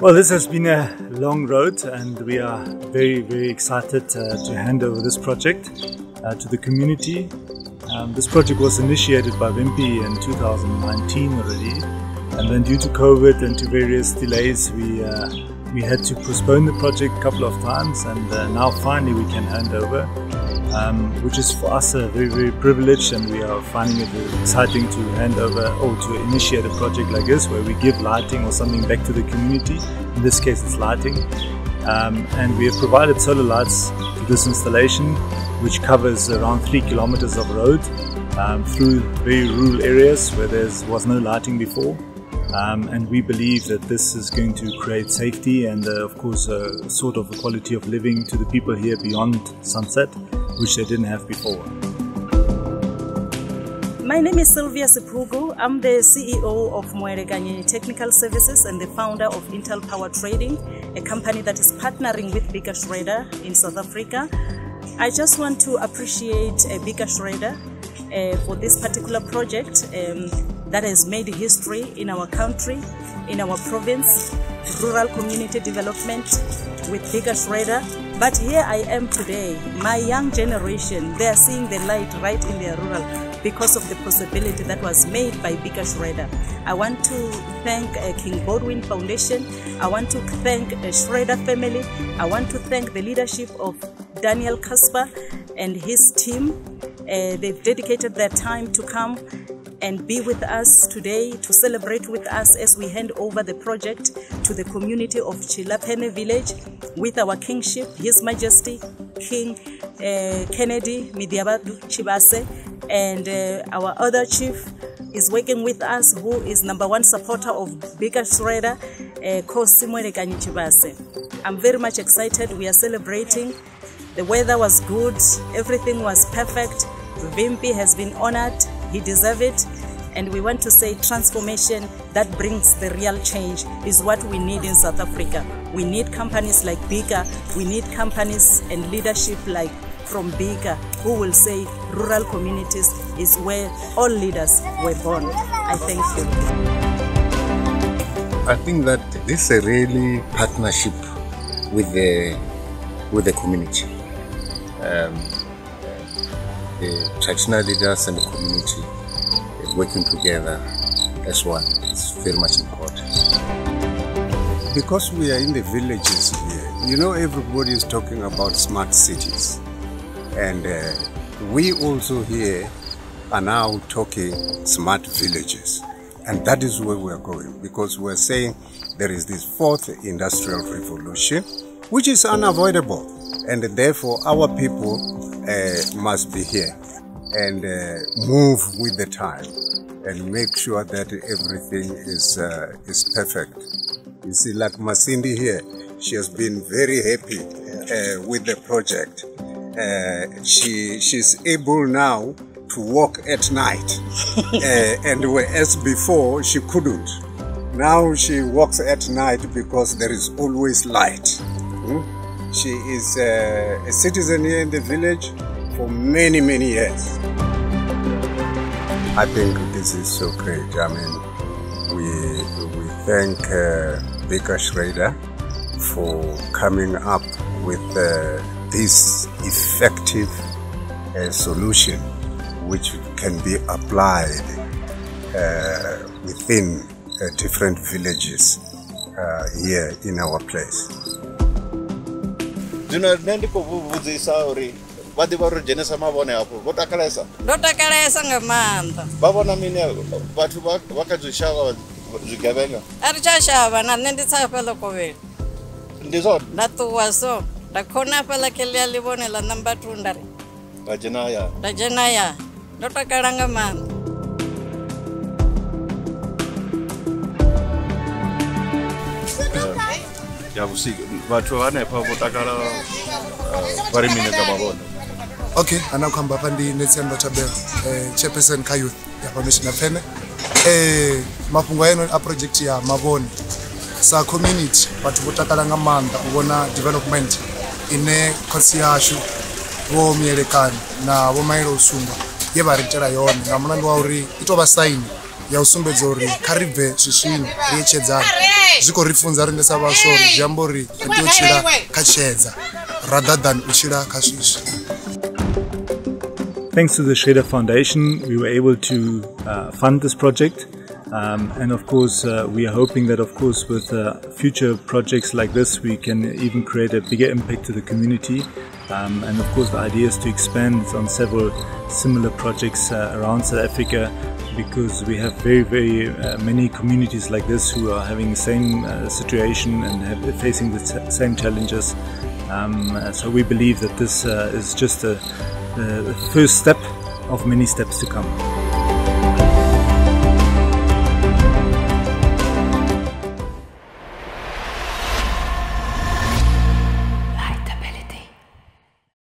Well, this has been a long road, and we are very, very excited uh, to hand over this project uh, to the community. Um, this project was initiated by Wimpy in 2019 already, and then due to COVID and to various delays, we uh, we had to postpone the project a couple of times, and uh, now finally we can hand over. Um, which is for us a very, very privileged, and we are finding it very exciting to hand over or to initiate a project like this where we give lighting or something back to the community. In this case, it's lighting. Um, and we have provided solar lights to this installation, which covers around three kilometers of road um, through very rural areas where there was no lighting before. Um, and we believe that this is going to create safety and, uh, of course, a sort of a quality of living to the people here beyond sunset, which they didn't have before. My name is Sylvia Sipugu. I'm the CEO of Muelekanyi Technical Services and the founder of Intal Power Trading, a company that is partnering with BEKA Schréder in South Africa. I just want to appreciate uh, BEKA Schréder uh, for this particular project um, that has made history in our country, in our province, rural community development with BEKA Schréder. But here I am today, my young generation, they are seeing the light right in their rural because of the possibility that was made by BEKA Schréder. I want to thank uh, King Baudouin Foundation. I want to thank the Schroeder family. I want to thank the leadership of Daniel Kasper and his team. Uh, they've dedicated their time to come and be with us today to celebrate with us as we hand over the project to the community of Tshinapfene village with our kingship, His Majesty King uh, Kennedy Midiavhathu Tshivhase and uh, our other chief is working with us who is number one supporter of BEKA Schréder, uh, Kosimwele Tshivhase. I'm very much excited. We are celebrating. The weather was good. Everything was perfect. Vimpi has been honored. He deserves it. And we want to say transformation that brings the real change is what we need in South Africa. We need companies like BEKA. We need companies and leadership like from BEKA who will say rural communities is where all leaders were born. I thank you. I think that this is a really partnership with the with the community. Um, the traditional leaders and the community working together as one is very much important. Because we are in the villages here, you know, everybody is talking about smart cities. And uh, we also here are now talking smart villages. And that is where we're going because we're saying there is this fourth industrial revolution, which is unavoidable. And therefore, our people must be here and uh, move with the time and make sure that everything is, uh, is perfect. You see, like Masindi here, she has been very happy uh, with the project. Uh, she she's able now to walk at night, uh, and whereas before she couldn't. Now she walks at night because there is always light. Hmm? She is uh, a citizen here in the village for many many years. I think this is so great. I mean, we we thank uh, BEKA Schréder for coming up with uh, this effective uh, solution which can be applied uh, within uh, different villages uh, here in our place. Zwino nṋe ndi khou vhudzisa uri vha ḓivha uri dzhenisa mavhone hafho vho takalesa? Ndo takalesa nga maanḓa. Vha vhona mini vhathu vha kha zwi shavha zwigevhenga? A ri tsha shavha na nṋe ndi tsa fhaḽa kovhela ndi zwone? Nda ṱuwa so nda khona fhaḽa keḽia ḽi vhone ḽa namba two nda ri. Vha dzhena ya. Nda dzhena ya. Ndo takala nga maanḓa. Ya vhusiku vhathu hanefha vho takala vha ri mini nga mavhone? Okay ana khou amba hafha ndi netsiando tabela eh, chairperson kha youth ya phamishina pfene eh, mafhungo a eno a project ya mavhone sa community vhathu vho takala nga maanḓa u vhona development ine khotsi yashu vho mielekani na vho maile u sumba ye vha ri itela yone nga mulandu wa uri i tou vha saini ya u sumbedza uri kha ri bve swiswini ri etshedzane zwi khou ri funza riṋe sa vhaswa ri tea u tshila rather than u tshila Thanks to the Schréder Foundation, we were able to uh, fund this project. Um, and of course, uh, we are hoping that, of course, with uh, future projects like this, we can even create a bigger impact to the community. Um, and of course, the idea is to expand on several similar projects uh, around South Africa because we have very, very uh, many communities like this who are having the same uh, situation and have, facing the same challenges. Um, so we believe that this is just a, a first step of many steps to come.